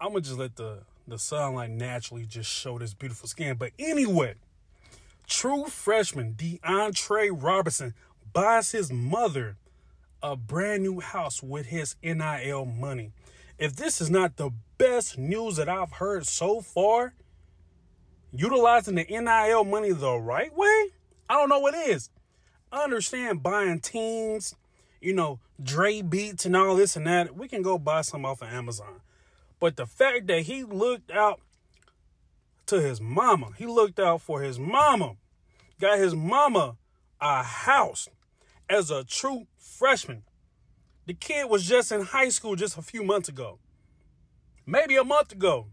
I'm gonna just let the the sunlight naturally just show this beautiful skin. But anyway, true freshman Dantre Robinson buys his mother a brand new house with his NIL money. If this is not the best news that I've heard so far, utilizing the NIL money the right way, I don't know what is. I understand buying teams, you know, Dre beats and all this and that. We can go buy some off of Amazon. But the fact that he looked out to his mama, he looked out for his mama, got his mama a house as a true freshman. The kid was just in high school just a few months ago, maybe a month ago.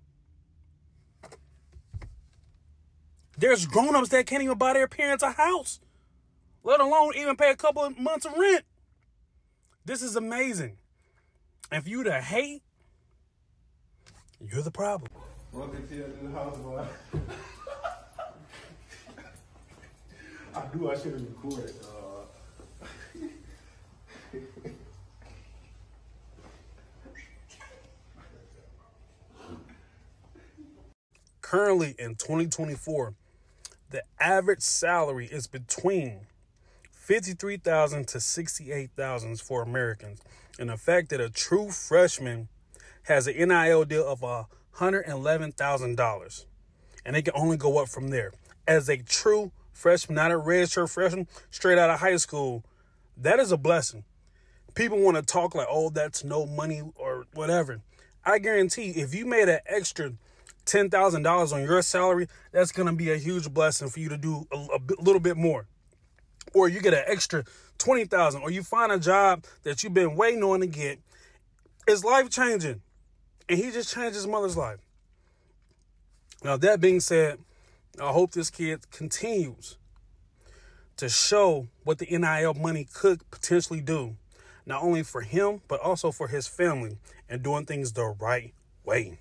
There's grown-ups that can't even buy their parents a house, let alone even pay a couple of months of rent. This is amazing. If you to hate, you're the problem. Welcome to new house, boy. I knew I should have recorded, dog. Currently in 2024, the average salary is between 53,000 to 68,000 for Americans. And the fact that a true freshman has an NIL deal of $111,000 and it can only go up from there. As a true freshman, not a redshirt freshman, straight out of high school, that is a blessing. People want to talk like, oh, that's no money or whatever. I guarantee if you made an extra $10,000 on your salary, that's going to be a huge blessing for you to do a, little bit more. Or you get an extra 20,000 or you find a job that you've been waiting on to get. It's life changing. And he just changed his mother's life. Now, that being said, I hope this kid continues to show what the NIL money could potentially do, not only for him, but also for his family and doing things the right way.